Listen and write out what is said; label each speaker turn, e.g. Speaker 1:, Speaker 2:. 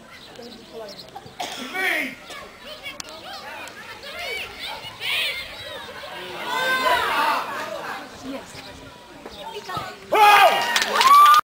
Speaker 1: Me!
Speaker 2: Yes.